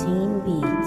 seen B.